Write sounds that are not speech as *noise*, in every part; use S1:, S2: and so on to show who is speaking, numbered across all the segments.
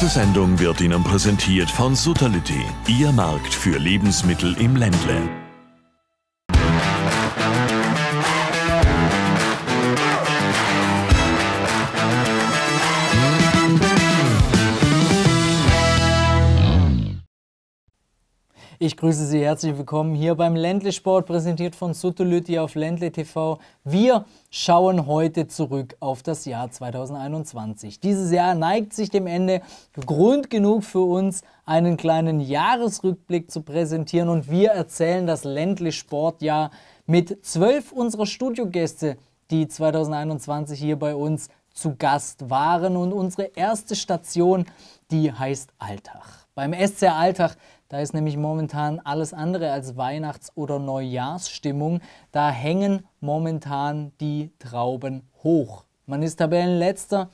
S1: Diese Sendung wird Ihnen präsentiert von Sutterlütti, Ihr Markt für Lebensmittel im Ländle.
S2: Ich grüße Sie herzlich willkommen hier beim Ländle Sport, präsentiert von Sutolütti auf Ländle TV. Wir schauen heute zurück auf das Jahr 2021. Dieses Jahr neigt sich dem Ende. Grund genug für uns, einen kleinen Jahresrückblick zu präsentieren und wir erzählen das Ländle Sportjahr mit zwölf unserer Studiogäste, die 2021 hier bei uns zu Gast waren. Und unsere erste Station, die heißt Alltag. Beim SC Alltag da ist nämlich momentan alles andere als Weihnachts- oder Neujahrsstimmung. Da hängen momentan die Trauben hoch. Man ist Tabellenletzter,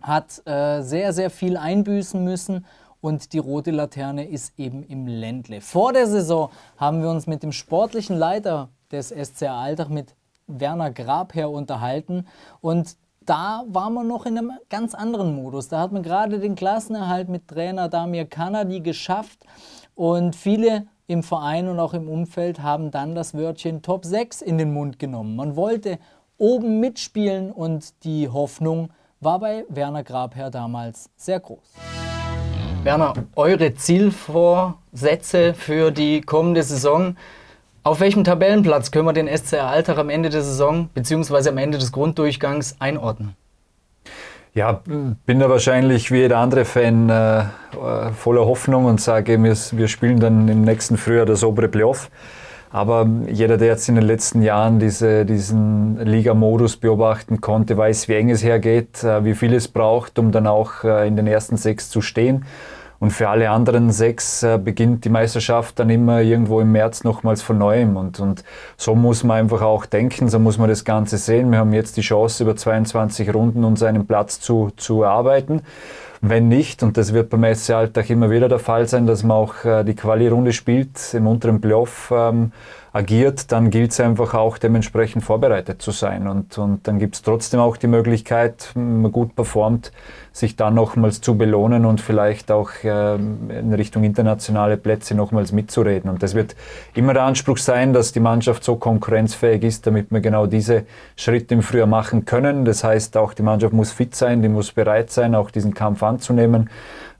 S2: hat äh, sehr, sehr viel einbüßen müssen und die rote Laterne ist eben im Ländle. Vor der Saison haben wir uns mit dem sportlichen Leiter des SCR Alltag, mit Werner Grabherr, unterhalten und da war man noch in einem ganz anderen Modus. Da hat man gerade den Klassenerhalt mit Trainer Damir Kanadi geschafft und viele im Verein und auch im Umfeld haben dann das Wörtchen Top 6 in den Mund genommen. Man wollte oben mitspielen und die Hoffnung war bei Werner Grabherr damals sehr groß. Werner, eure Zielvorsätze für die kommende Saison. Auf welchem Tabellenplatz können wir den SCR Alltag am Ende der Saison bzw. am Ende des Grunddurchgangs einordnen?
S3: Ja, bin da wahrscheinlich wie jeder andere Fan äh, voller Hoffnung und sage, wir, wir spielen dann im nächsten Frühjahr das obere Playoff. Aber jeder, der jetzt in den letzten Jahren diese, diesen Liga-Modus beobachten konnte, weiß, wie eng es hergeht, äh, wie viel es braucht, um dann auch äh, in den ersten sechs zu stehen. Und für alle anderen sechs äh, beginnt die Meisterschaft dann immer irgendwo im März nochmals von neuem. Und, und so muss man einfach auch denken, so muss man das Ganze sehen. Wir haben jetzt die Chance, über 22 Runden uns einen Platz zu, zu erarbeiten. Wenn nicht, und das wird beim SC Alltag immer wieder der Fall sein, dass man auch äh, die Quali-Runde spielt, im unteren Playoff ähm, agiert, dann gilt es einfach auch dementsprechend vorbereitet zu sein. Und, und dann gibt es trotzdem auch die Möglichkeit, wenn man gut performt, sich dann nochmals zu belohnen und vielleicht auch äh, in Richtung internationale Plätze nochmals mitzureden. Und das wird immer der Anspruch sein, dass die Mannschaft so konkurrenzfähig ist, damit wir genau diese Schritte im Frühjahr machen können. Das heißt, auch die Mannschaft muss fit sein, die muss bereit sein, auch diesen Kampf anzunehmen.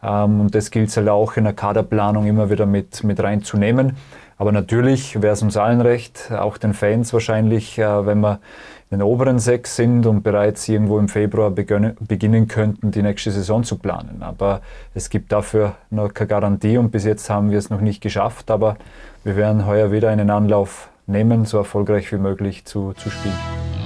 S3: Ähm, und das gilt es halt auch in der Kaderplanung immer wieder mit, mit reinzunehmen. Aber natürlich wäre es uns allen recht, auch den Fans wahrscheinlich, äh, wenn wir in den oberen sechs sind und bereits irgendwo im Februar beginnen könnten, die nächste Saison zu planen. Aber es gibt dafür noch keine Garantie und bis jetzt haben wir es noch nicht geschafft. Aber wir werden heuer wieder einen Anlauf nehmen, so erfolgreich wie möglich zu, zu spielen.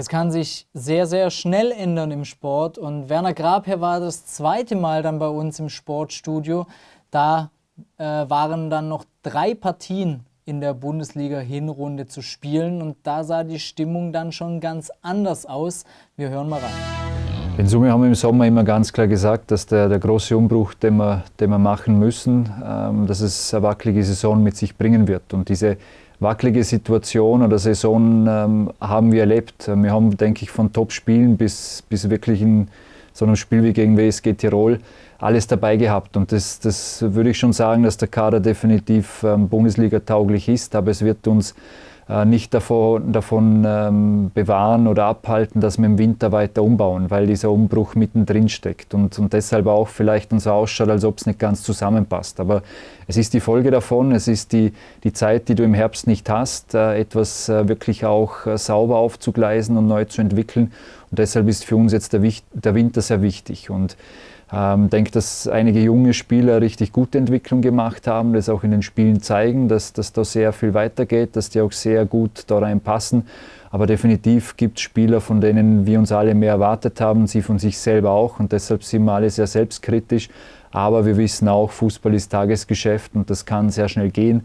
S2: Es kann sich sehr, sehr schnell ändern im Sport. Und Werner Grabherr war das zweite Mal dann bei uns im Sportstudio. Da äh, waren dann noch drei Partien in der Bundesliga-Hinrunde zu spielen und da sah die Stimmung dann schon ganz anders aus. Wir hören mal rein.
S3: In Summe haben wir im Sommer immer ganz klar gesagt, dass der, der große Umbruch, den wir, den wir machen müssen, ähm, dass es eine wackelige Saison mit sich bringen wird. Und diese wackelige Situation oder Saison ähm, haben wir erlebt. Wir haben, denke ich, von Top-Spielen bis, bis wirklich in so einem Spiel wie gegen WSG Tirol alles dabei gehabt. Und das, das würde ich schon sagen, dass der Kader definitiv ähm, Bundesliga-tauglich ist, aber es wird uns nicht davon, davon ähm, bewahren oder abhalten, dass wir im Winter weiter umbauen, weil dieser Umbruch mittendrin steckt und, und deshalb auch vielleicht uns ausschaut, als ob es nicht ganz zusammenpasst. Aber es ist die Folge davon, es ist die, die Zeit, die du im Herbst nicht hast, äh, etwas äh, wirklich auch äh, sauber aufzugleisen und neu zu entwickeln. Und deshalb ist für uns jetzt der, der Winter sehr wichtig. Und ähm, denke, dass einige junge Spieler richtig gute Entwicklung gemacht haben, das auch in den Spielen zeigen, dass, dass da sehr viel weitergeht, dass die auch sehr gut da reinpassen. Aber definitiv gibt es Spieler, von denen wir uns alle mehr erwartet haben, sie von sich selber auch. Und deshalb sind wir alle sehr selbstkritisch. Aber wir wissen auch, Fußball ist Tagesgeschäft und das kann sehr schnell gehen.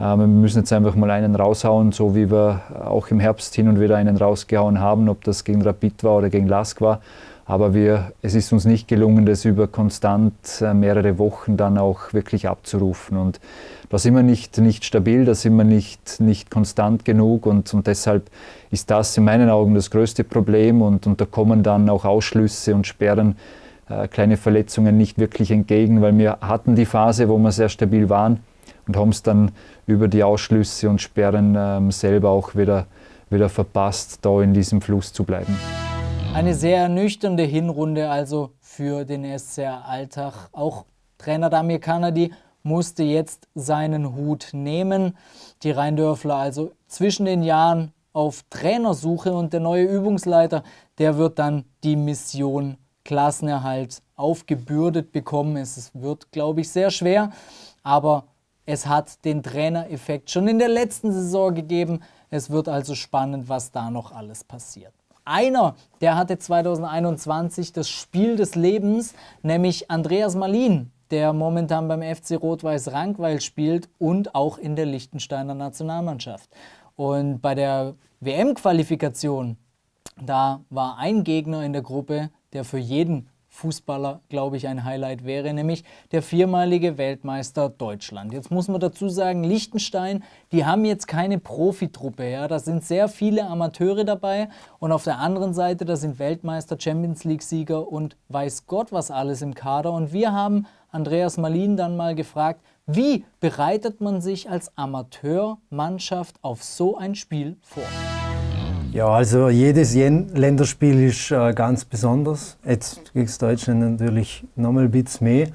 S3: Ähm, wir müssen jetzt einfach mal einen raushauen, so wie wir auch im Herbst hin und wieder einen rausgehauen haben, ob das gegen Rapid war oder gegen Lask war. Aber wir, es ist uns nicht gelungen, das über konstant äh, mehrere Wochen dann auch wirklich abzurufen. Und da sind wir nicht, nicht stabil, da sind wir nicht, nicht konstant genug. Und, und deshalb ist das in meinen Augen das größte Problem. Und, und da kommen dann auch Ausschlüsse und Sperren äh, kleine Verletzungen nicht wirklich entgegen, weil wir hatten die Phase, wo wir sehr stabil waren und haben es dann über die Ausschlüsse und Sperren ähm, selber auch wieder, wieder verpasst, da in diesem Fluss zu bleiben.
S2: Eine sehr ernüchternde Hinrunde also für den SCR Alltag. Auch Trainer Damir Kanadi musste jetzt seinen Hut nehmen. Die Rheindörfler also zwischen den Jahren auf Trainersuche und der neue Übungsleiter, der wird dann die Mission Klassenerhalt aufgebürdet bekommen. Es wird, glaube ich, sehr schwer, aber es hat den Trainereffekt schon in der letzten Saison gegeben. Es wird also spannend, was da noch alles passiert. Einer, der hatte 2021 das Spiel des Lebens, nämlich Andreas Malin, der momentan beim FC Rot-Weiß Rankweil spielt und auch in der Liechtensteiner Nationalmannschaft. Und bei der WM-Qualifikation, da war ein Gegner in der Gruppe, der für jeden Fußballer, glaube ich, ein Highlight wäre, nämlich der viermalige Weltmeister Deutschland. Jetzt muss man dazu sagen, Liechtenstein, die haben jetzt keine Profitruppe. Ja? Da sind sehr viele Amateure dabei und auf der anderen Seite, da sind Weltmeister, Champions League-Sieger und weiß Gott was alles im Kader. Und wir haben Andreas Malin dann mal gefragt, wie bereitet man sich als Amateurmannschaft auf so ein Spiel vor?
S4: Ja, also jedes Länderspiel ist äh, ganz besonders. Jetzt gegen Deutschland natürlich nochmal ein bisschen mehr.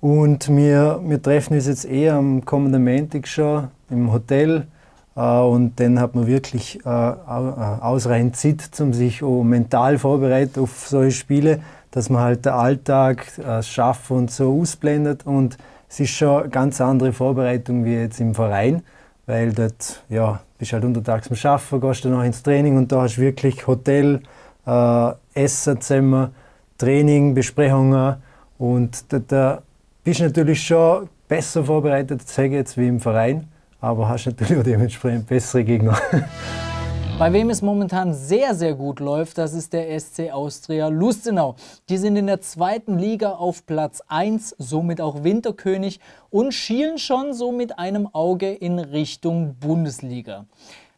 S4: Und wir, wir treffen uns jetzt eh am kommenden Montag schon im Hotel. Äh, und dann hat man wirklich äh, äh ausreichend Zeit, um sich auch mental vorbereiten auf solche Spiele, dass man halt den Alltag, äh, das Schaffen und so ausblendet. Und es ist schon eine ganz andere Vorbereitung wie jetzt im Verein weil dort ja, bist halt untertags am Arbeiten, gehst dann noch ins Training und da hast du wirklich Hotel, äh, Essen zusammen, Training, Besprechungen und da, da bist du natürlich schon besser vorbereitet, sage ich jetzt, wie im Verein, aber hast natürlich auch dementsprechend bessere Gegner. *laughs*
S2: Bei wem es momentan sehr, sehr gut läuft, das ist der SC Austria Lustenau. Die sind in der zweiten Liga auf Platz 1, somit auch Winterkönig und schielen schon so mit einem Auge in Richtung Bundesliga.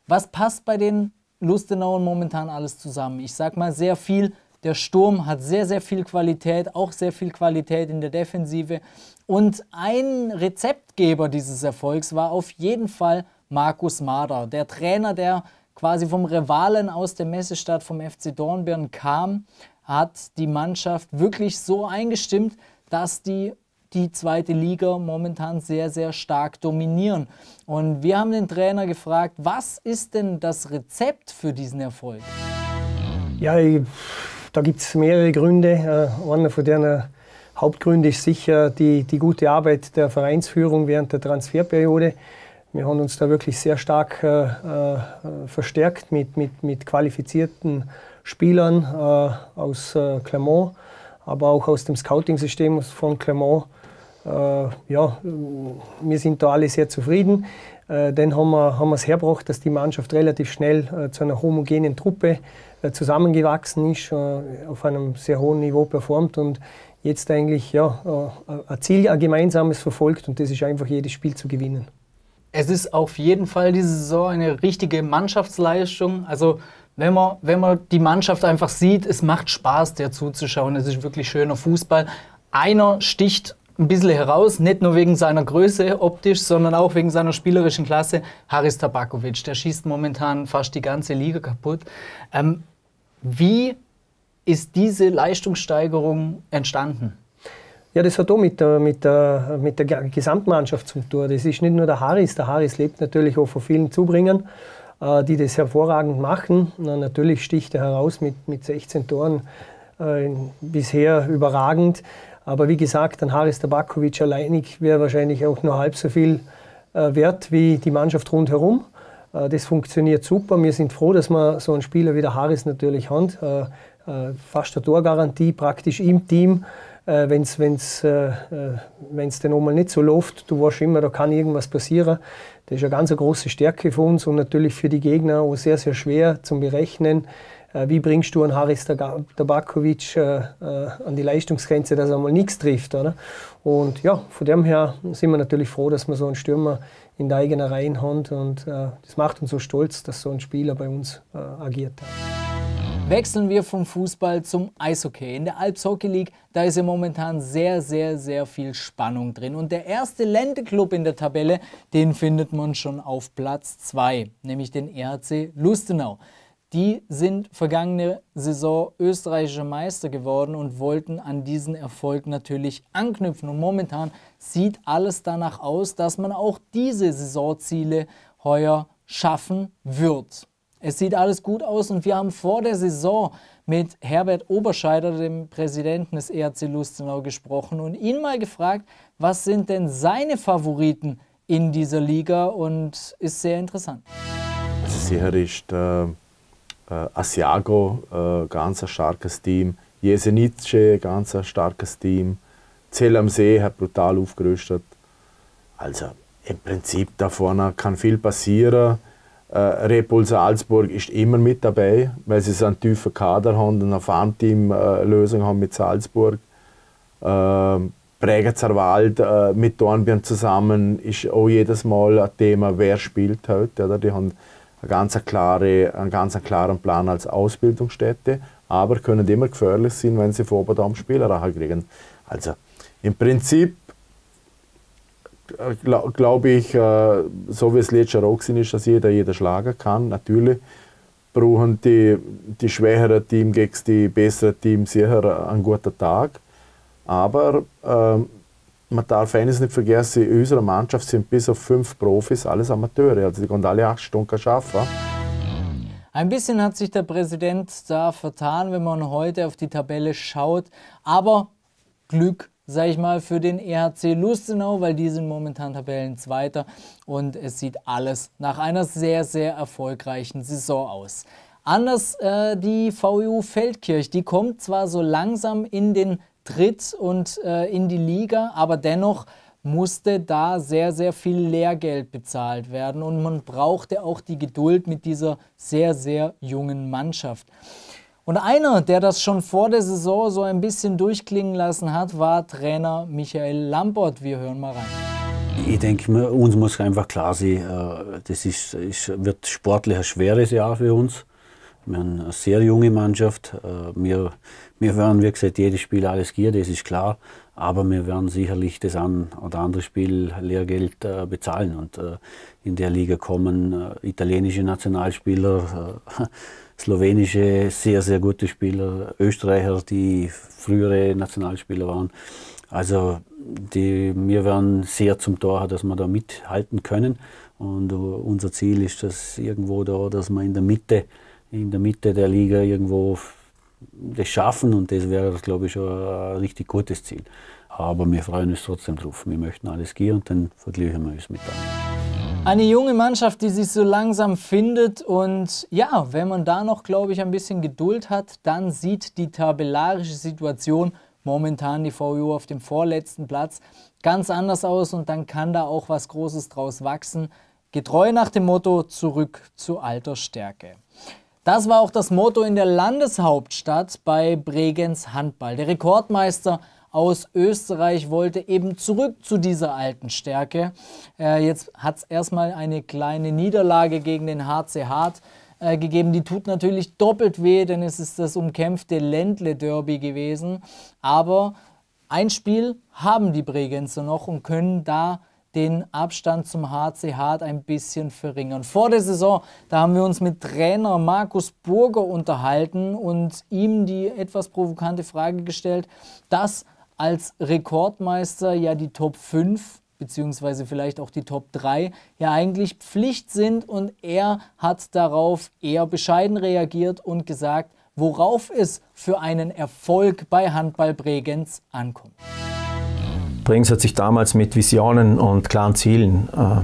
S2: Was passt bei den Lustenauern momentan alles zusammen? Ich sag mal sehr viel. Der Sturm hat sehr, sehr viel Qualität, auch sehr viel Qualität in der Defensive. Und ein Rezeptgeber dieses Erfolgs war auf jeden Fall Markus Mader, der Trainer, der quasi vom Rivalen aus der Messestadt vom FC Dornbirn kam, hat die Mannschaft wirklich so eingestimmt, dass die die zweite Liga momentan sehr, sehr stark dominieren. Und wir haben den Trainer gefragt, was ist denn das Rezept für diesen Erfolg?
S5: Ja, da gibt es mehrere Gründe. Äh, einer von denen Hauptgründe ist sicher die, die gute Arbeit der Vereinsführung während der Transferperiode. Wir haben uns da wirklich sehr stark äh, äh, verstärkt mit, mit, mit qualifizierten Spielern äh, aus äh, Clermont, aber auch aus dem Scouting-System von Clermont. Äh, ja, wir sind da alle sehr zufrieden. Äh, dann haben wir, es hergebracht, dass die Mannschaft relativ schnell zu einer homogenen Truppe zusammengewachsen ist, auf einem sehr hohen Niveau performt und jetzt eigentlich ja, ein Ziel, ein gemeinsames verfolgt und das ist einfach jedes Spiel zu gewinnen.
S2: Es ist auf jeden Fall diese Saison eine richtige Mannschaftsleistung. Also wenn man, wenn man die Mannschaft einfach sieht, es macht Spaß, der zuzuschauen. Es ist wirklich schöner Fußball. Einer sticht ein bisschen heraus, nicht nur wegen seiner Größe optisch, sondern auch wegen seiner spielerischen Klasse. Haris Tabakovic, der schießt momentan fast die ganze Liga kaputt. Ähm, wie ist diese Leistungssteigerung entstanden?
S5: Ja, das hat auch mit der, mit, der, mit der Gesamtmannschaft zu tun. Das ist nicht nur der Haris. Der Haris lebt natürlich auch von vielen Zubringern, äh, die das hervorragend machen. Na, natürlich sticht er heraus mit, mit 16 Toren äh, bisher überragend. Aber wie gesagt, ein Haris Tabakovic alleinig wäre wahrscheinlich auch nur halb so viel äh, wert wie die Mannschaft rundherum. Äh, das funktioniert super. Wir sind froh, dass wir so einen Spieler wie der Haris natürlich haben. Äh, äh, fast eine Torgarantie praktisch im Team äh, wenn es wenn's, äh, äh wenn's dann einmal nicht so läuft, du weißt immer, da kann irgendwas passieren. Das ist eine ganz große Stärke für uns und natürlich für die Gegner auch sehr, sehr schwer zum Berechnen. Äh, wie bringst du einen Haris Tabakovic äh, äh, an die Leistungsgrenze, dass er einmal nichts trifft? Oder? Und ja, von dem her sind wir natürlich froh, dass wir so einen Stürmer in der eigenen Reihen haben und das macht uns so stolz, dass so ein Spieler bei uns agiert.
S2: Wechseln wir vom Fußball zum Eishockey. In der Alps Hockey League, da ist ja momentan sehr, sehr, sehr viel Spannung drin. Und der erste Ländeklub in der Tabelle, den findet man schon auf Platz 2, nämlich den ERC Lustenau. Die sind vergangene Saison österreichischer Meister geworden und wollten an diesen Erfolg natürlich anknüpfen. Und momentan sieht alles danach aus, dass man auch diese Saisonziele heuer schaffen wird. Es sieht alles gut aus und wir haben vor der Saison mit Herbert Oberscheider, dem Präsidenten des ERC Lustenau, gesprochen und ihn mal gefragt, was sind denn seine Favoriten in dieser Liga und ist sehr interessant.
S6: Sicher ist äh äh, Asiago, äh, ganz ein starkes Team. Jesenice, ganz ein starkes Team. Zell am See hat brutal aufgerüstet. Also im Prinzip da vorne kann viel passieren. Äh, Repul Salzburg ist immer mit dabei, weil sie so einen tiefen Kader haben und eine Farmteam-Lösung haben mit Salzburg. Äh, Wald äh, mit Dornbirn zusammen ist auch jedes Mal ein Thema, wer spielt heute. Oder? Die haben eine ganz klare, einen ganz klaren Plan als Ausbildungsstätte, aber können immer gefährlich sein, wenn sie vor Oberdaum Spieler kriegen. Also im Prinzip glaube ich, äh, so wie es letztes Jahr auch ist, dass jeder jeder schlagen kann. Natürlich brauchen die, die schwächeren Teams gegen die besseren Teams sicher einen guten Tag. Aber äh, man darf eines nicht vergessen, in unserer Mannschaft sind bis auf fünf Profis alles Amateure. Also die können alle acht Stunden arbeiten.
S2: Ein bisschen hat sich der Präsident da vertan, wenn man heute auf die Tabelle schaut. Aber Glück, sage ich mal, für den EHC Lustenau, weil die sind momentan Tabellenzweiter und es sieht alles nach einer sehr, sehr erfolgreichen Saison aus. Anders äh, die VU Feldkirch, die kommt zwar so langsam in den tritt und äh, in die Liga, aber dennoch musste da sehr, sehr viel Lehrgeld bezahlt werden und man brauchte auch die Geduld mit dieser sehr, sehr jungen Mannschaft. Und einer, der das schon vor der Saison so ein bisschen durchklingen lassen hat, war Trainer Michael Lampert. Wir hören mal rein.
S7: Ich denke, uns muss einfach klar sein, äh, das ist, ist, wird sportlich ein schweres Jahr für uns. Wir haben eine sehr junge Mannschaft. Äh, wir, wir werden, wie gesagt, jedes Spiel alles gehen, das ist klar. Aber wir werden sicherlich das ein oder andere Spiel Lehrgeld äh, bezahlen. Und in der Liga kommen italienische Nationalspieler, slowenische sehr, sehr gute Spieler, Österreicher, die frühere Nationalspieler waren. Also die, wir werden sehr zum Tor dass wir da mithalten können. Und uh, unser Ziel ist das irgendwo da, dass wir in der Mitte, in der Mitte der Liga irgendwo das schaffen und das wäre, glaube ich, schon ein richtig gutes Ziel. Aber wir freuen uns trotzdem drauf. Wir möchten alles gehen und dann vergleichen wir uns mit anderen.
S2: Eine junge Mannschaft, die sich so langsam findet und ja, wenn man da noch, glaube ich, ein bisschen Geduld hat, dann sieht die tabellarische Situation momentan die VU auf dem vorletzten Platz ganz anders aus und dann kann da auch was Großes draus wachsen. Getreu nach dem Motto zurück zu alter Stärke. Das war auch das Motto in der Landeshauptstadt bei Bregenz Handball. Der Rekordmeister aus Österreich wollte eben zurück zu dieser alten Stärke. Äh, jetzt hat es erstmal eine kleine Niederlage gegen den HC Hart äh, gegeben. Die tut natürlich doppelt weh, denn es ist das umkämpfte Ländle-Derby gewesen. Aber ein Spiel haben die Bregenzer noch und können da den Abstand zum HC Hart ein bisschen verringern. Vor der Saison, da haben wir uns mit Trainer Markus Burger unterhalten und ihm die etwas provokante Frage gestellt, dass als Rekordmeister ja die Top 5 beziehungsweise vielleicht auch die Top 3 ja eigentlich Pflicht sind und er hat darauf eher bescheiden reagiert und gesagt, worauf es für einen Erfolg bei Handball Bregenz ankommt.
S8: Bregenz hat sich damals mit Visionen und klaren Zielen äh,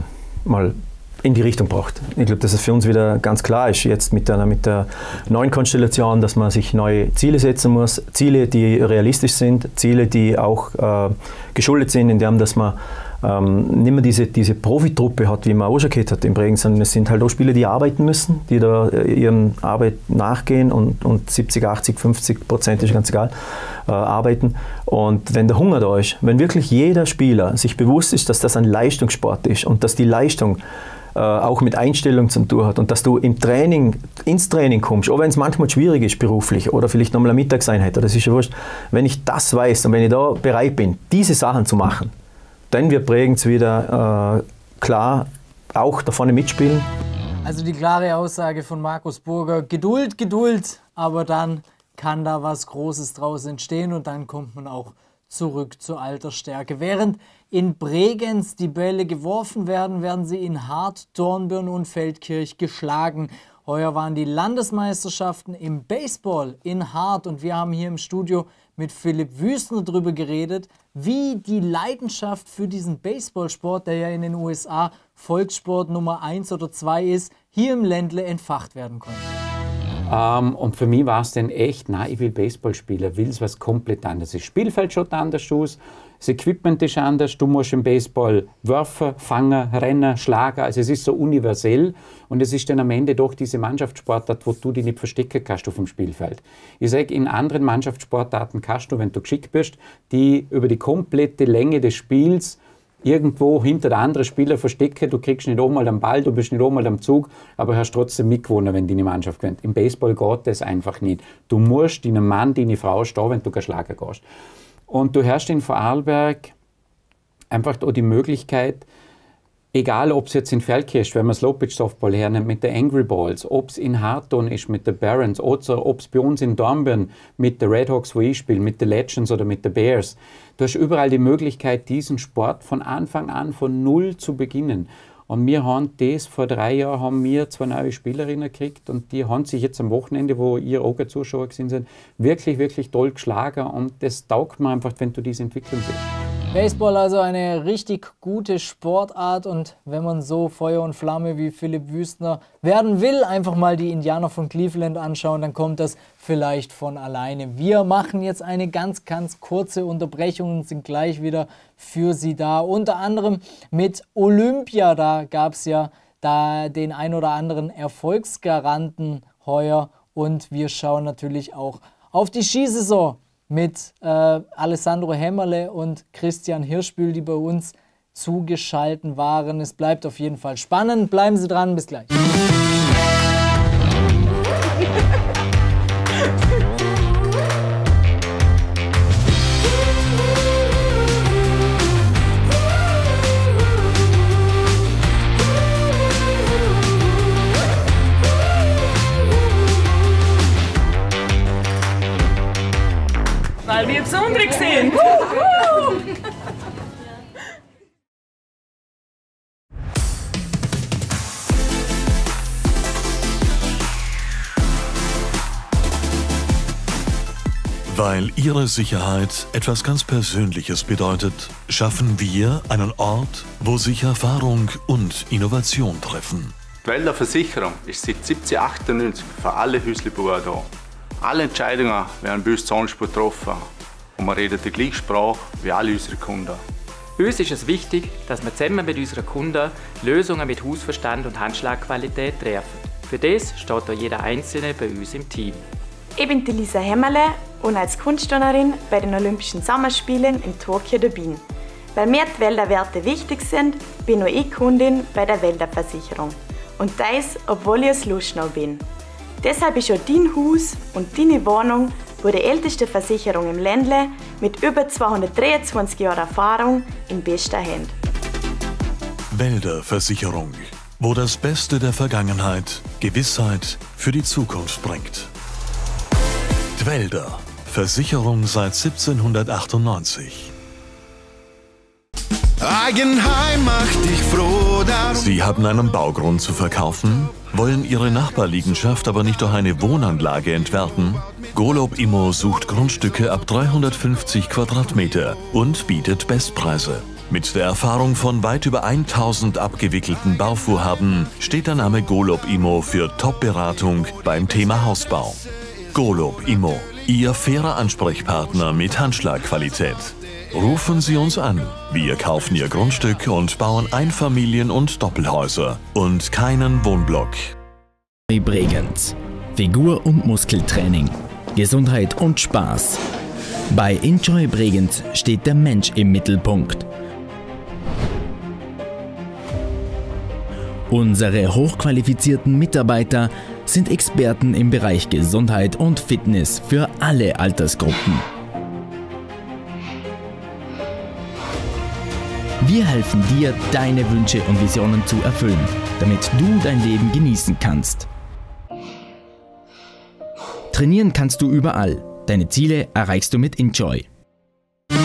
S8: mal in die Richtung gebracht. Ich glaube, dass es für uns wieder ganz klar ist, jetzt mit der, mit der neuen Konstellation, dass man sich neue Ziele setzen muss. Ziele, die realistisch sind, Ziele, die auch äh, geschuldet sind, indem dass man ähm, nicht mehr diese, diese Profitruppe hat, wie man auch schon gehabt hat im Bregenz, sondern es sind halt auch Spieler, die arbeiten müssen, die da äh, ihren Arbeit nachgehen und, und 70, 80, 50 Prozent ist ganz egal, äh, arbeiten. Und wenn der Hunger da ist, wenn wirklich jeder Spieler sich bewusst ist, dass das ein Leistungssport ist und dass die Leistung auch mit Einstellung zu tun hat und dass du im Training, ins Training kommst, auch wenn es manchmal schwierig ist beruflich oder vielleicht nochmal eine Mittagseinheit, das ist ja wurscht, wenn ich das weiß und wenn ich da bereit bin, diese Sachen zu machen, dann wird Bregenz wieder äh, klar auch da vorne mitspielen.
S2: Also die klare Aussage von Markus Burger, Geduld, Geduld, aber dann kann da was Großes draus entstehen und dann kommt man auch zurück zur alter Stärke. Während in Bregenz die Bälle geworfen werden, werden sie in Hart, Dornbirn und Feldkirch geschlagen. Heuer waren die Landesmeisterschaften im Baseball in Hart und wir haben hier im Studio mit Philipp Wüstner darüber geredet, wie die Leidenschaft für diesen Baseballsport, der ja in den USA Volkssport Nummer 1 oder 2 ist, hier im Ländle entfacht werden konnte.
S9: Ähm, und für mich war es dann echt, nein, ich will Baseball spielen, will was komplett anderes. Das Spielfeld schaut anders aus, das Equipment ist anders, du musst im Baseball werfen, fangen, rennen, schlagen, also es ist so universell und es ist dann am Ende doch diese Mannschaftssportart, wo du dich nicht verstecken kannst auf dem Spielfeld. Ich sage, in anderen Mannschaftssportarten kannst du, wenn du geschickt bist, die über die komplette Länge des Spiels irgendwo hinter der anderen Spieler verstecken. Du kriegst nicht einmal am Ball, du bist nicht einmal am Zug, aber hast trotzdem mitgewonnen, wenn deine Mannschaft gewinnt. Im Baseball geht das einfach nicht. Du musst deinen Mann, deine Frau stehen, wenn du geschlagen gehst. Und du hast in Vorarlberg einfach auch die Möglichkeit, egal ob es jetzt in Feldkirch, wenn man das Lopitz Softball hernimmt, mit der Angry Balls, ob es in Harton ist mit den Barons, oder ob es bei uns in Dornbirn mit den Red Hawks, wo ich spiele, mit den Legends oder mit den Bears. Du hast überall die Möglichkeit, diesen Sport von Anfang an von Null zu beginnen. Und wir haben das, vor drei Jahren haben wir zwei neue Spielerinnen gekriegt und die haben sich jetzt am Wochenende, wo ihr auch Zuschauer sind, wirklich, wirklich toll geschlagen und das taugt mir einfach, wenn du diese Entwicklung siehst.
S2: Baseball also eine richtig gute Sportart und wenn man so Feuer und Flamme wie Philipp Wüstner werden will, einfach mal die Indianer von Cleveland anschauen, dann kommt das vielleicht von alleine. Wir machen jetzt eine ganz, ganz kurze Unterbrechung und sind gleich wieder für Sie da. Unter anderem mit Olympia, da gab es ja da den ein oder anderen Erfolgsgaranten heuer und wir schauen natürlich auch auf die Skisaison mit äh, Alessandro Hämmerle und Christian Hirschbühl, die bei uns zugeschalten waren. Es bleibt auf jeden Fall spannend. Bleiben Sie dran, bis gleich.
S10: Weil
S1: Ihre Sicherheit etwas ganz Persönliches bedeutet, schaffen wir einen Ort, wo sich Erfahrung und Innovation treffen.
S11: Die Wälder Versicherung ist seit 1798 für alle Hüsliburger da. Alle Entscheidungen werden bei uns Zahnspur getroffen und wir reden die gleiche Sprache wie alle unsere Kunden.
S12: Uns ist es wichtig, dass wir zusammen mit unseren Kunden Lösungen mit Hausverstand und Handschlagqualität treffen. Für das steht auch jeder Einzelne bei uns im Team.
S13: Ich bin die Lisa Hämmerle und als Kunstturnerin bei den Olympischen Sommerspielen in Tokio dabei. Weil mir die Wälderwerte wichtig sind, bin nur ich Kundin bei der Wälderversicherung. Und das, obwohl ich aus Luschnau bin. Deshalb ist auch dein Haus und deine Wohnung, wo die älteste Versicherung im Ländle mit über 223 Jahren Erfahrung in bester Hand.
S1: Wälderversicherung, wo das Beste der Vergangenheit Gewissheit für die Zukunft bringt. Dwälder, Versicherung seit 1798.
S14: Eigenheim macht dich froh.
S1: Sie haben einen Baugrund zu verkaufen, wollen Ihre Nachbarliegenschaft aber nicht durch eine Wohnanlage entwerten? Golob Immo sucht Grundstücke ab 350 Quadratmeter und bietet Bestpreise. Mit der Erfahrung von weit über 1000 abgewickelten Bauvorhaben steht der Name Golob Immo für Top-Beratung beim Thema Hausbau. Golob Immo, Ihr fairer Ansprechpartner mit Handschlagqualität. Rufen Sie uns an. Wir kaufen Ihr Grundstück und bauen Einfamilien- und Doppelhäuser und keinen Wohnblock.
S15: Bregenz. Figur- und Muskeltraining. Gesundheit und Spaß. Bei Enjoy Bregenz steht der Mensch im Mittelpunkt. Unsere hochqualifizierten Mitarbeiter sind Experten im Bereich Gesundheit und Fitness für alle Altersgruppen. Wir helfen dir, deine Wünsche und Visionen zu erfüllen, damit du dein Leben genießen kannst. Trainieren kannst du überall. Deine Ziele erreichst du mit Enjoy.
S2: Und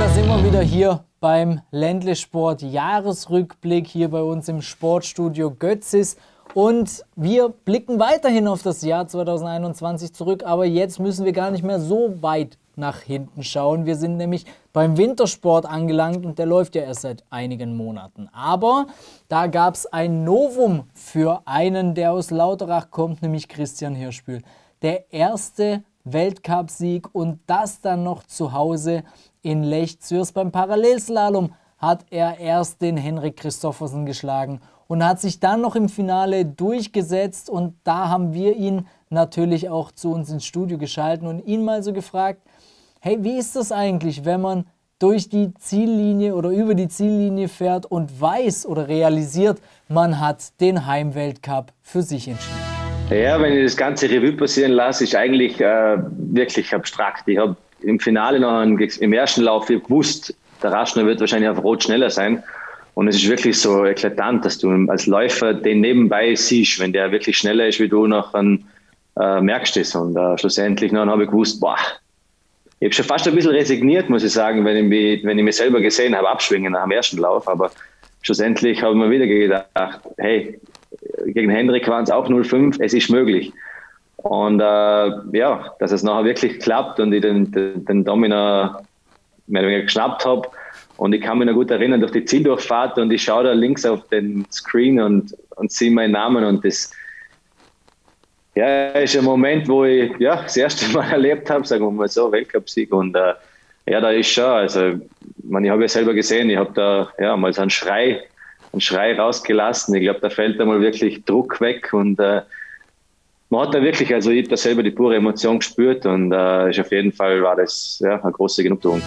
S2: da sind wir wieder hier beim Ländle Sport Jahresrückblick hier bei uns im Sportstudio Götzis. Und wir blicken weiterhin auf das Jahr 2021 zurück, aber jetzt müssen wir gar nicht mehr so weit nach hinten schauen. Wir sind nämlich beim Wintersport angelangt und der läuft ja erst seit einigen Monaten. Aber da gab es ein Novum für einen, der aus Lauterach kommt, nämlich Christian Hirschbühl. Der erste Weltcupsieg und das dann noch zu Hause in Lech Zürs. Beim Parallelslalom hat er erst den Henrik Christoffersen geschlagen und hat sich dann noch im Finale durchgesetzt. Und da haben wir ihn natürlich auch zu uns ins Studio geschalten und ihn mal so gefragt, hey, wie ist das eigentlich, wenn man durch die Ziellinie oder über die Ziellinie fährt und weiß oder realisiert, man hat den Heimweltcup für sich entschieden?
S16: Ja, wenn ich das ganze Revue passieren lasse, ist eigentlich äh, wirklich abstrakt. Ich habe im Finale noch einen, im ersten Lauf gewusst, der Raschner wird wahrscheinlich auf Rot schneller sein. Und es ist wirklich so eklatant, dass du als Läufer den nebenbei siehst, wenn der wirklich schneller ist wie du, dann äh, merkst du es. Und äh, schlussendlich noch habe ich gewusst, boah, ich habe schon fast ein bisschen resigniert, muss ich sagen, wenn ich mich, wenn ich mich selber gesehen habe, abschwingen nach dem ersten Lauf. Aber schlussendlich habe ich mir wieder gedacht, hey, gegen Hendrik waren es auch 0,5, es ist möglich. Und äh, ja, dass es nachher wirklich klappt und ich den, den, den Domina mehr oder weniger geschnappt habe. Und ich kann mich noch gut erinnern, durch die Zieldurchfahrt und ich schaue da links auf den Screen und, und sehe meinen Namen und das ja, ist ein Moment, wo ich ja, das erste Mal *laughs* erlebt habe, sagen wir mal so, Weltcupsieg. Und äh, ja, da ist schon, also man, ich habe ja selber gesehen, ich habe da ja mal so einen Schrei, einen Schrei rausgelassen. Ich glaube, da fällt da mal wirklich Druck weg und äh, man hat da wirklich, also ich habe da selber die pure Emotion gespürt und äh, ist auf jeden Fall war das ja, eine große Genugtuung.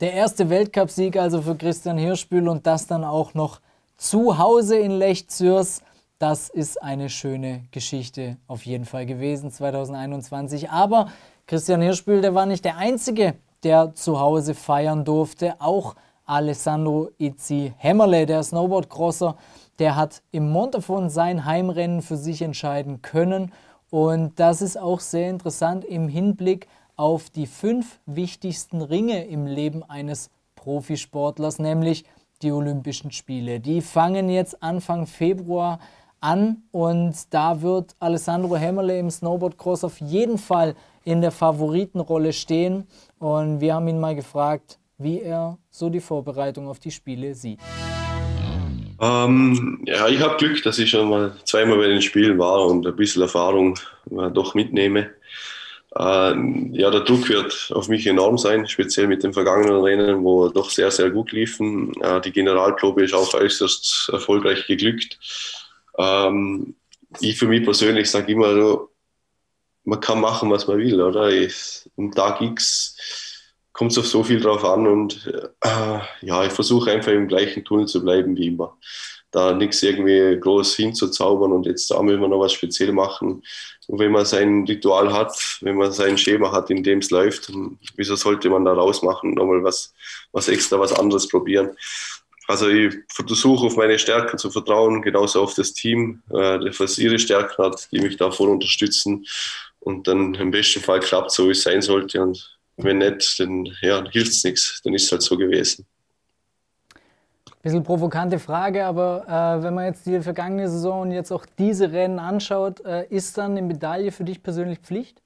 S2: Der erste Weltcupsieg also für Christian Hirschbühl und das dann auch noch zu Hause in Lech Zürs. Das ist eine schöne Geschichte auf jeden Fall gewesen 2021. Aber Christian Hirschbühl, der war nicht der Einzige, der zu Hause feiern durfte. Auch Alessandro Izzi Hämmerle, der Snowboardcrosser, der hat im Montafon sein Heimrennen für sich entscheiden können. Und das ist auch sehr interessant im Hinblick auf die fünf wichtigsten Ringe im Leben eines Profisportlers, nämlich die Olympischen Spiele. Die fangen jetzt Anfang Februar an und da wird Alessandro Hämmerle im Snowboardcross auf jeden Fall in der Favoritenrolle stehen. Und wir haben ihn mal gefragt, wie er so die Vorbereitung auf die Spiele sieht.
S17: Ähm, ja, ich habe Glück, dass ich schon mal zweimal bei den Spielen war und ein bisschen Erfahrung äh, doch mitnehme. Äh, ja, der Druck wird auf mich enorm sein, speziell mit den vergangenen Rennen, wo doch sehr, sehr gut liefen. Äh, die Generalprobe ist auch äußerst erfolgreich geglückt. Ähm, ich für mich persönlich sage immer so, man kann machen, was man will, oder? Um Tag X kommt es auf so viel drauf an und äh, ja, ich versuche einfach im gleichen Tunnel zu bleiben wie immer. Da nichts irgendwie groß hinzuzaubern und jetzt da müssen wir noch was speziell machen. Und wenn man sein Ritual hat, wenn man sein Schema hat, in dem es läuft, wieso sollte man da rausmachen, nochmal was, was extra, was anderes probieren? Also ich versuche auf meine Stärken zu vertrauen, genauso auf das Team, äh, das ihre Stärken hat, die mich da voll unterstützen. Und dann im besten Fall klappt so, wie es sein sollte. Und wenn nicht, dann ja, hilft es nichts. Dann ist es halt so gewesen.
S2: Bisschen provokante Frage, aber äh, wenn man jetzt die vergangene Saison und jetzt auch diese Rennen anschaut, äh, ist dann eine Medaille für dich persönlich Pflicht?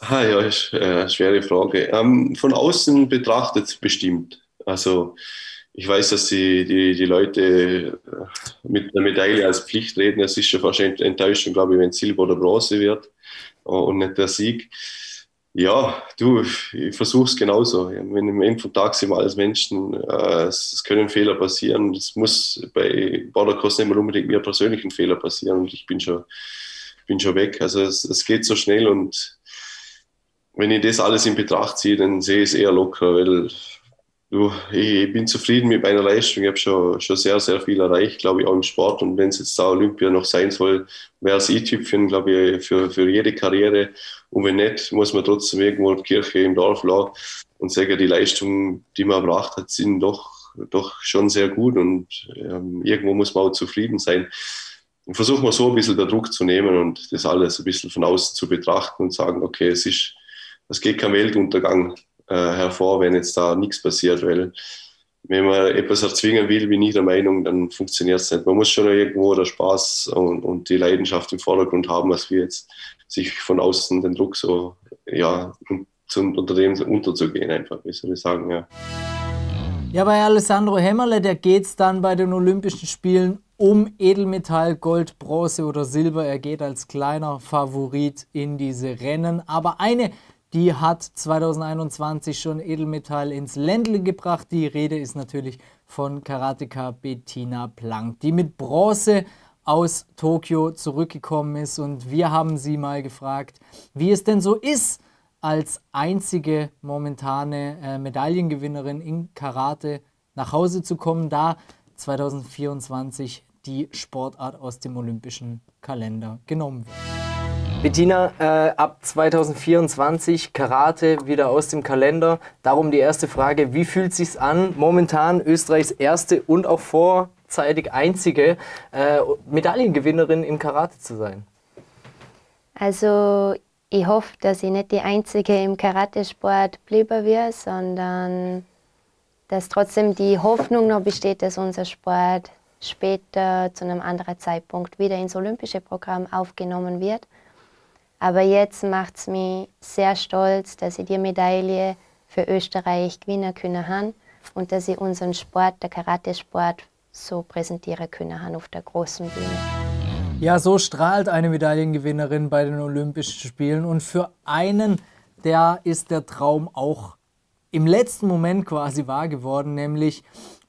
S17: Ah, ja, ist äh, schwere Frage. Ähm, von außen betrachtet bestimmt. Also ich weiß, dass die, die, die Leute äh, mit der Medaille als Pflicht reden. Es ist schon fast Enttäuschung, glaube ich, wenn Silber oder Bronze wird und nicht der Sieg. Ja, du, ich versuche es genauso. Wenn im Ende vom Tag sind wir alles Menschen, äh, es, können Fehler passieren. Es muss bei Bordercross nicht mal unbedingt mir persönlich ein Fehler passieren und ich bin schon, bin schon weg. Also es, es geht so schnell und wenn ich das alles in Betracht ziehe, dann sehe ich es eher locker, weil du, ich, bin zufrieden mit meiner Leistung. Ich habe schon, schon sehr, sehr viel erreicht, glaube ich, auch im Sport. Und wenn es jetzt da Olympia noch sein soll, wäre es i-Tüpfchen, glaube ich, für, für jede Karriere. Und wenn nicht, muss man trotzdem irgendwo die Kirche im Dorf lassen und sagen, die Leistungen, die man erbracht hat, sind doch, doch schon sehr gut und ähm, irgendwo muss man auch zufrieden sein. Und versuchen wir so ein bisschen den Druck zu nehmen und das alles ein bisschen von außen zu betrachten und sagen, okay, es ist, es geht kein Weltuntergang äh, hervor, wenn jetzt da nichts passiert, weil wenn man etwas erzwingen will, bin ich der Meinung, dann funktioniert es nicht. Man muss schon irgendwo der Spaß und, und, die Leidenschaft im Vordergrund haben, als wir jetzt sich von außen den Druck so, ja, zum, unter dem unterzugehen, einfach, wie soll ich sagen, ja.
S2: Ja, bei Alessandro Hämmerle, der geht es dann bei den Olympischen Spielen um Edelmetall, Gold, Bronze oder Silber. Er geht als kleiner Favorit in diese Rennen. Aber eine die hat 2021 schon Edelmetall ins Ländle gebracht. Die Rede ist natürlich von Karateka Bettina Plank, die mit Bronze aus Tokio zurückgekommen ist. Und wir haben sie mal gefragt, wie es denn so ist, als einzige momentane äh, Medaillengewinnerin in Karate nach Hause zu kommen, da 2024 die Sportart aus dem olympischen Kalender genommen wird. Bettina, äh, ab 2024 Karate wieder aus dem Kalender. Darum die erste Frage: Wie fühlt sich's an, momentan Österreichs erste und auch vorzeitig einzige äh, Medaillengewinnerin im Karate zu sein?
S18: Also ich hoffe, dass ich nicht die einzige im Karatesport bleiben werde, sondern dass trotzdem die Hoffnung noch besteht, dass unser Sport später zu einem anderen Zeitpunkt wieder ins olympische Programm aufgenommen wird. Aber jetzt macht es mich sehr stolz, dass ich die Medaille für Österreich gewinnen können haben und dass ich unseren Sport, der Karatesport, so präsentieren können haben auf der großen Bühne.
S2: Ja, so strahlt eine Medaillengewinnerin bei den Olympischen Spielen und für einen, der ist der Traum auch im letzten Moment quasi wahr geworden, nämlich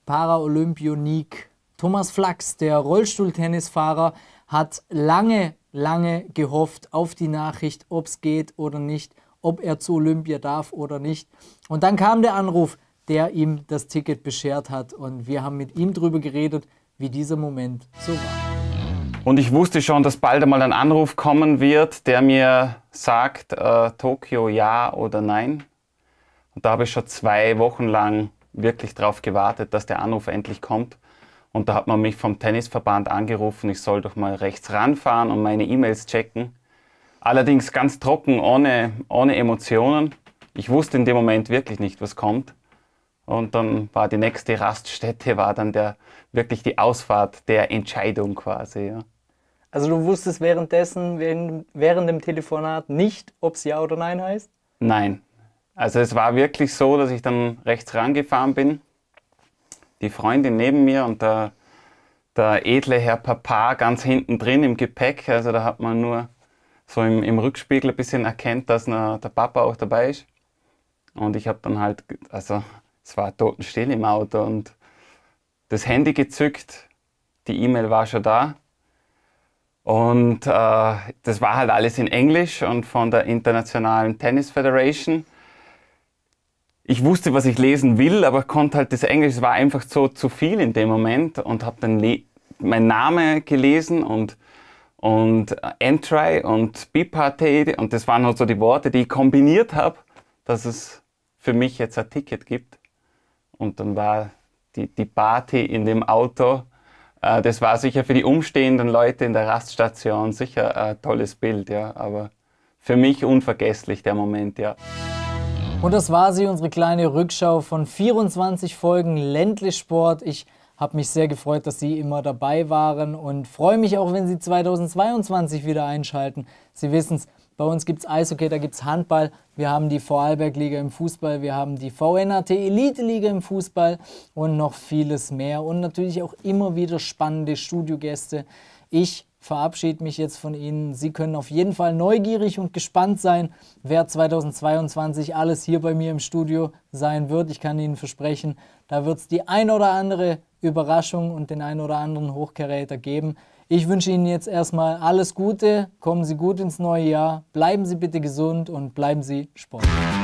S2: Paraolympionik Thomas Flachs, der Rollstuhltennisfahrer, hat lange lange gehofft auf die Nachricht, ob es geht oder nicht, ob er zu Olympia darf oder nicht. Und dann kam der Anruf, der ihm das Ticket beschert hat. Und wir haben mit ihm darüber geredet, wie dieser Moment so war.
S19: Und ich wusste schon, dass bald einmal ein Anruf kommen wird, der mir sagt, äh, Tokio ja oder nein. Und da habe ich schon zwei Wochen lang wirklich darauf gewartet, dass der Anruf endlich kommt. Und da hat man mich vom Tennisverband angerufen, ich soll doch mal rechts ranfahren und meine E-Mails checken. Allerdings ganz trocken, ohne, ohne Emotionen. Ich wusste in dem Moment wirklich nicht, was kommt. Und dann war die nächste Raststätte, war dann der, wirklich die Ausfahrt der Entscheidung quasi. Ja.
S2: Also du wusstest währenddessen, während, während dem Telefonat nicht, ob es Ja oder Nein heißt?
S19: Nein. Also es war wirklich so, dass ich dann rechts rangefahren bin die Freundin neben mir und der, der edle Herr Papa ganz hinten drin im Gepäck. Also da hat man nur so im, im Rückspiegel ein bisschen erkennt, dass na, der Papa auch dabei ist. Und ich habe dann halt, also es war totenstill im Auto und das Handy gezückt, die E-Mail war schon da. Und äh, das war halt alles in Englisch und von der Internationalen Tennis Federation ich wusste, was ich lesen will, aber konnte halt das Englisch, war einfach so zu viel in dem Moment und habe dann meinen Namen gelesen und, und Entry und Bipartei und das waren halt so die Worte, die ich kombiniert habe, dass es für mich jetzt ein Ticket gibt. Und dann war die, die Party in dem Auto, äh, das war sicher für die umstehenden Leute in der Raststation sicher ein tolles Bild, ja, aber für mich unvergesslich der Moment, ja.
S2: Und das war sie, unsere kleine Rückschau von 24 Folgen Ländlich Sport. Ich habe mich sehr gefreut, dass Sie immer dabei waren und freue mich auch, wenn Sie 2022 wieder einschalten. Sie wissen es, bei uns gibt es Eishockey, da gibt es Handball, wir haben die Vorarlberg-Liga im Fußball, wir haben die VNAT Elite-Liga im Fußball und noch vieles mehr. Und natürlich auch immer wieder spannende Studiogäste. Ich verabschiede mich jetzt von Ihnen. Sie können auf jeden Fall neugierig und gespannt sein, wer 2022 alles hier bei mir im Studio sein wird. Ich kann Ihnen versprechen, da wird es die ein oder andere Überraschung und den ein oder anderen Hochkaräter geben. Ich wünsche Ihnen jetzt erstmal alles Gute, kommen Sie gut ins neue Jahr, bleiben Sie bitte gesund und bleiben Sie sportlich.